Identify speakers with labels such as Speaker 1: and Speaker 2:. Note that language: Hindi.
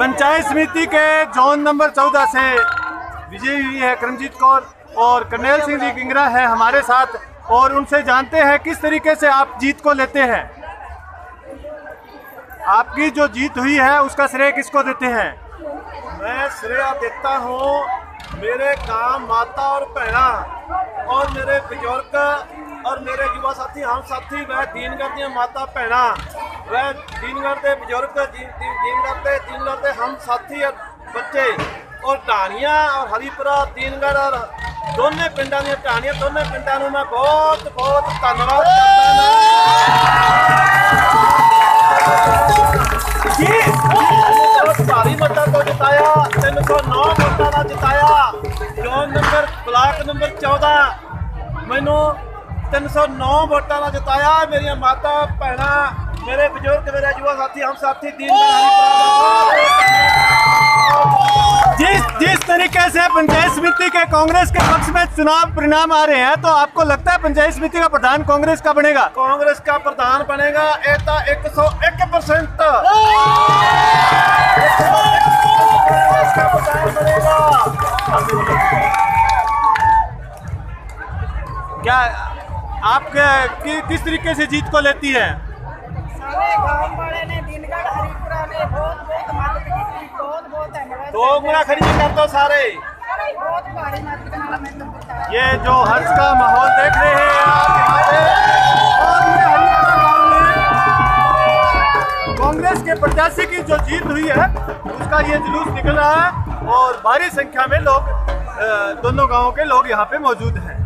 Speaker 1: पंचायत समिति के जोन नंबर चौदह से विजयी हुई है करमजीत कौर और करनेल सिंह जी किंगरा है हमारे साथ और उनसे जानते हैं किस तरीके से आप जीत को लेते हैं। आपकी जो जीत हुई है, उसका श्रेय किसको देते हैं?
Speaker 2: मैं श्रेय देता हूँ मेरे काम माता और भैना और मेरे बुज़ुर्ग और मेरे युवा साथी, हम साथी वह दीनगढ़ माता भैना वह दिनभर ਬਜ਼ੁਰਗ बुजुर्ग दिनभर के दिनभर के हम साथी और ਬੱਚੇ। ਔਰ ਢਾਣੀਆਂ ਔਰ ਹਰੀਪੁਰਾ दिनगढ़ ਔਰ ਦੋਨੇ ਪਿੰਡਾਂ ਦੀਆਂ ਢਾਣੀਆਂ, ਦੋਨੇ ਪਿੰਡਾਂ ਨੂੰ ਮੈਂ ਬਹੁਤ ਬਹੁਤ ਧੰਨਵਾਦ ਕਰਦਾ ਹਾਂ। ਜੀ ਬਹੁਤ ਭਾਰੀ ਮਤਾ ਤੋਂ ਜਿਤਾਇਆ 309 ਵੋਟਾਂ ਦਾ ਜਿਤਾਇਆ। ਜੋਨ ਨੰਬਰ, ਬਲਾਕ ਨੰਬਰ 14 ਮੈਨੂੰ 309 ਵੋਟਾਂ ਦਾ ਜਿਤਾਇਆ। ਮੇਰੀਆਂ ਮਾਤਾ, ਭੈਣਾਂ मेरे बुज़ुर्ग मेरे युवा साथी हम साथी दिन
Speaker 1: जिस जिस तरीके से पंचायत समिति के कांग्रेस के पक्ष में चुनाव परिणाम आ रहे हैं तो आपको लगता है पंचायत समिति का प्रधान कांग्रेस का बनेगा?
Speaker 2: कांग्रेस का प्रधान बनेगा ये तो एक सौ एक परसेंट।
Speaker 1: क्या आप कि, किस तरीके से जीत को लेती है?
Speaker 2: खरीदी कर दो सारे।
Speaker 1: ये जो हर्ष का माहौल देख रहे हैं आप कांग्रेस के प्रत्याशी की जो जीत हुई है, उसका ये जुलूस निकल रहा है, और भारी संख्या में लोग दोनों गाँवों के लोग यहाँ पे मौजूद हैं।